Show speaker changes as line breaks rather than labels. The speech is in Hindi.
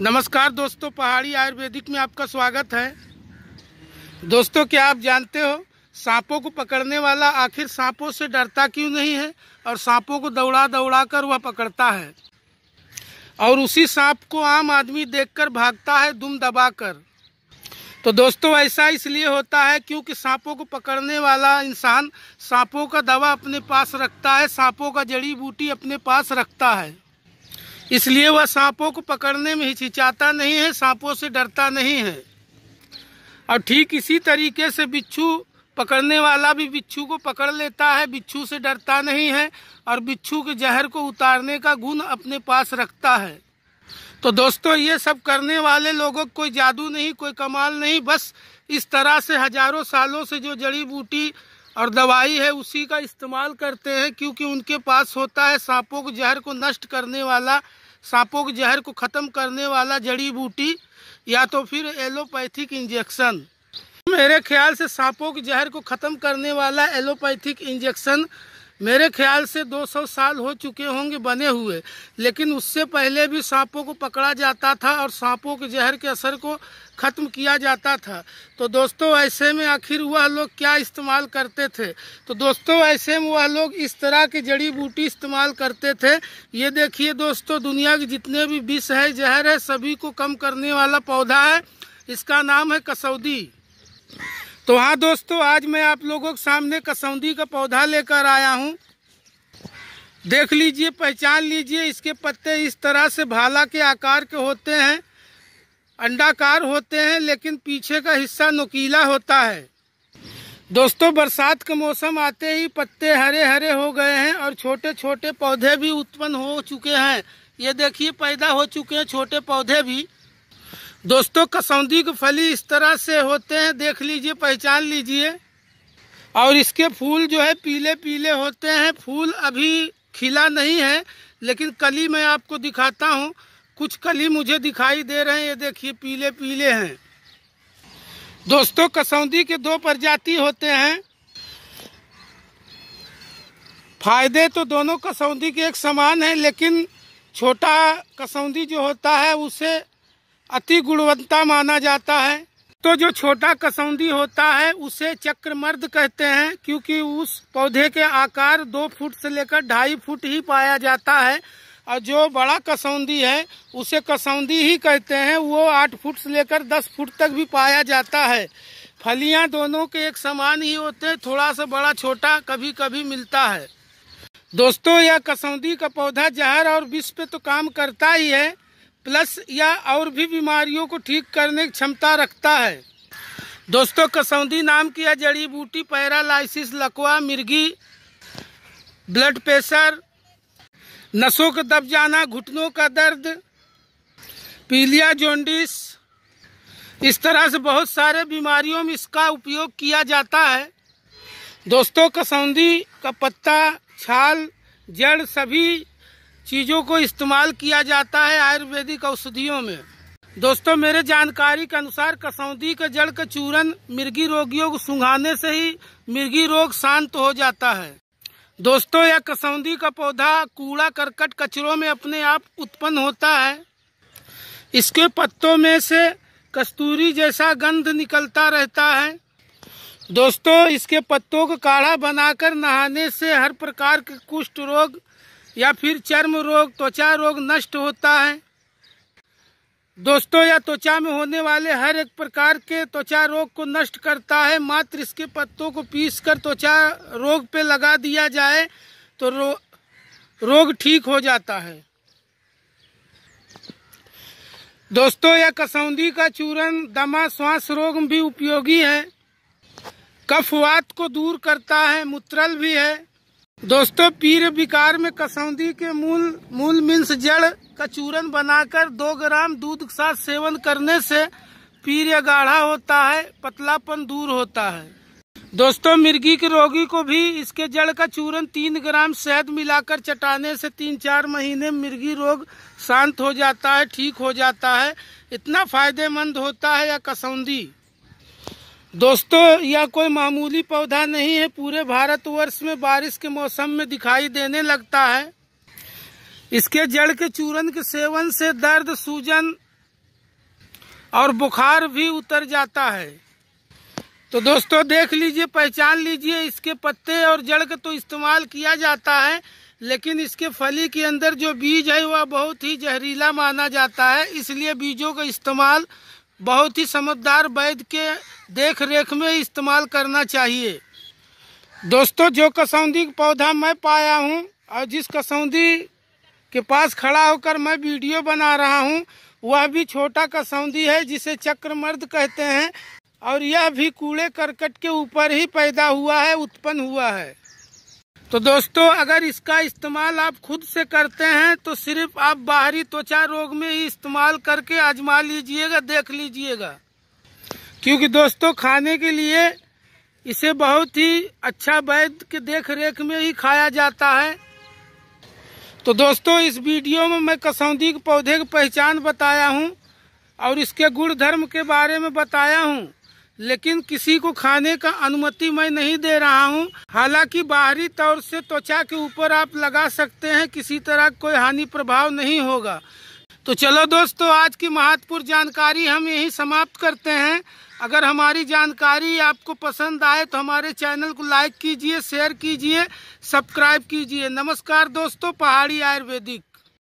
नमस्कार दोस्तों, पहाड़ी आयुर्वेदिक में आपका स्वागत है। दोस्तों, क्या आप जानते हो, सांपों को पकड़ने वाला आखिर सांपों से डरता क्यों नहीं है और सांपों को दौड़ा दौड़ा कर वह पकड़ता है? और उसी सांप को आम आदमी देखकर भागता है दुम दबाकर। तो दोस्तों, ऐसा इसलिए होता है क्योंकि सांपों को पकड़ने वाला इंसान सांपों का दवा अपने पास रखता है, सांपों का जड़ी बूटी अपने पास रखता है। इसलिए वह सांपों को पकड़ने में हिचकिचाता नहीं है, सांपों से डरता नहीं है। और ठीक इसी तरीके से बिच्छू पकड़ने वाला भी बिच्छू को पकड़ लेता है, बिच्छू से डरता नहीं है और बिच्छू के जहर को उतारने का गुण अपने पास रखता है। तो दोस्तों, ये सब करने वाले लोगों को कोई जादू नहीं, कोई कमाल नहीं, बस इस तरह से हज़ारों सालों से जो जड़ी बूटी और दवाई है, उसी का इस्तेमाल करते हैं, क्योंकि उनके पास होता है सांपों के जहर को नष्ट करने वाला, सांपों के जहर को ख़त्म करने वाला जड़ी बूटी या तो फिर एलोपैथिक इंजेक्शन। मेरे ख्याल से सांपों के जहर को ख़त्म करने वाला एलोपैथिक इंजेक्शन मेरे ख्याल से 200 साल हो चुके होंगे बने हुए, लेकिन उससे पहले भी सांपों को पकड़ा जाता था और सांपों के जहर के असर को ख़त्म किया जाता था। तो दोस्तों, ऐसे में आखिर वह लोग क्या इस्तेमाल करते थे? तो दोस्तों, ऐसे में वह लोग इस तरह की जड़ी बूटी इस्तेमाल करते थे। ये देखिए दोस्तों, दुनिया के जितने भी विष है, जहर है, सभी को कम करने वाला पौधा है। इसका नाम है कसौदी। तो हाँ दोस्तों, आज मैं आप लोगों के सामने कसौंदी का पौधा लेकर आया हूँ। देख लीजिए, पहचान लीजिए, इसके पत्ते इस तरह से भाला के आकार के होते हैं, अंडाकार होते हैं, लेकिन पीछे का हिस्सा नुकीला होता है। दोस्तों, बरसात का मौसम आते ही पत्ते हरे हरे हो गए हैं और छोटे छोटे पौधे भी उत्पन्न हो चुके हैं। ये देखिए, पैदा हो चुके हैं छोटे पौधे भी। दोस्तों, कसौंदी की फली इस तरह से होते हैं, देख लीजिए, पहचान लीजिए। और इसके फूल जो है, पीले पीले होते हैं। फूल अभी खिला नहीं है, लेकिन कली मैं आपको दिखाता हूँ। कुछ कली मुझे दिखाई दे रहे हैं, ये देखिए, पीले पीले हैं। दोस्तों, कसौंदी के दो प्रजाति होते हैं। फ़ायदे तो दोनों कसौंदी के एक समान हैं, लेकिन छोटा कसौंदी जो होता है, उसे अति गुणवत्ता माना जाता है। तो जो छोटा कसौंदी होता है, उसे चक्रमर्द कहते हैं, क्योंकि उस पौधे के आकार दो फुट से लेकर ढाई फुट ही पाया जाता है। और जो बड़ा कसौंदी है, उसे कसौंदी ही कहते हैं, वो आठ फुट से लेकर दस फुट तक भी पाया जाता है। फलियाँ दोनों के एक समान ही होते हैं, थोड़ा सा बड़ा छोटा कभी कभी मिलता है। दोस्तों, यह कसौंदी का पौधा जहर और विष पे तो काम करता ही है प्लस या और भी बीमारियों को ठीक करने की क्षमता रखता है। दोस्तों, कसौंदी नाम की यह जड़ी बूटी, पैरालाइसिस, लकवा, मिर्गी, ब्लड प्रेशर, नसों का दब जाना, घुटनों का दर्द, पीलिया जोंडिस इस तरह से बहुत सारे बीमारियों में इसका उपयोग किया जाता है। दोस्तों, कसौंदी का पत्ता, छाल, जड़ सभी चीज़ों को इस्तेमाल किया जाता है आयुर्वेदिक औषधियों में। दोस्तों, मेरे जानकारी के अनुसार कसौंदी के जड़ का चूरन मिर्गी रोगियों को सुंघाने से ही मिर्गी रोग शांत हो जाता है। दोस्तों, यह कसौंदी का पौधा कूड़ा करकट कचरों में अपने आप उत्पन्न होता है। इसके पत्तों में से कस्तूरी जैसा गंध निकलता रहता है। दोस्तों, इसके पत्तों को काढ़ा बनाकर नहाने से हर प्रकार के कुष्ठ रोग या फिर चर्म रोग त्वचा रोग नष्ट होता है। दोस्तों या त्वचा में होने वाले हर एक प्रकार के त्वचा रोग को नष्ट करता है। मात्र इसके पत्तों को पीस कर त्वचा रोग पे लगा दिया जाए तो रो, रोग ठीक हो जाता है। दोस्तों यह कसौंदी का चूरन दमा श्वास रोग में भी उपयोगी है। कफवात को दूर करता है मूत्रल भी है। दोस्तों, पीर विकार में कसौंदी के मूल मूल मिंस जड़ का चूरन बनाकर दो ग्राम दूध के साथ सेवन करने से पीर या गाढ़ा होता है, पतलापन दूर होता है। दोस्तों, मिर्गी के रोगी को भी इसके जड़ का चूरन तीन ग्राम शहद मिलाकर चटाने से तीन चार महीने मिर्गी रोग शांत हो जाता है, ठीक हो जाता है। इतना फ़ायदेमंद होता है यह कसौंदी। दोस्तों, यह कोई मामूली पौधा नहीं है। पूरे भारतवर्ष में बारिश के मौसम में दिखाई देने लगता है। इसके जड़ के चूरन के सेवन से दर्द, सूजन और बुखार भी उतर जाता है। तो दोस्तों, देख लीजिए, पहचान लीजिए, इसके पत्ते और जड़ का तो इस्तेमाल किया जाता है, लेकिन इसके फली के अंदर जो बीज है, वह बहुत ही जहरीला माना जाता है, इसलिए बीजों का इस्तेमाल बहुत ही समझदार वैद्य के देख रेख में इस्तेमाल करना चाहिए। दोस्तों, जो कसौंदी पौधा मैं पाया हूँ और जिस कसौंदी के पास खड़ा होकर मैं वीडियो बना रहा हूँ, वह भी छोटा कसौंदी है जिसे चक्रमर्द कहते हैं और यह भी कूड़े करकट के ऊपर ही पैदा हुआ है, उत्पन्न हुआ है। तो दोस्तों, अगर इसका इस्तेमाल आप खुद से करते हैं तो सिर्फ़ आप बाहरी त्वचा रोग में ही इस्तेमाल करके आजमा लीजिएगा, देख लीजिएगा। क्योंकि दोस्तों, खाने के लिए इसे बहुत ही अच्छा वैद्य के देख रेख में ही खाया जाता है। तो दोस्तों, इस वीडियो में मैं कसौंदी के पौधे की पहचान बताया हूँ और इसके गुण धर्म के बारे में बताया हूँ। लेकिन किसी को खाने का अनुमति मैं नहीं दे रहा हूँ। हालाँकि बाहरी तौर से त्वचा के ऊपर आप लगा सकते हैं, किसी तरह कोई हानि प्रभाव नहीं होगा। तो चलो दोस्तों, आज की महत्वपूर्ण जानकारी हम यही समाप्त करते हैं। अगर हमारी जानकारी आपको पसंद आए तो हमारे चैनल को लाइक कीजिए, शेयर कीजिए, सब्सक्राइब कीजिए। नमस्कार दोस्तों, पहाड़ी आयुर्वेदिक।